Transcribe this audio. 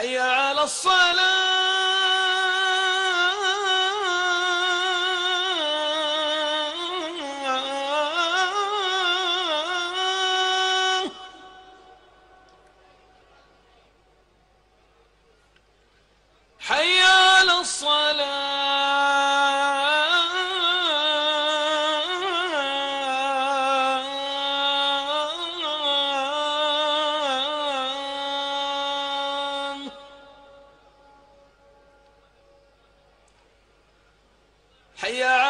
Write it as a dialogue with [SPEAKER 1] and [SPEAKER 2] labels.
[SPEAKER 1] حي على الصلاة. حي على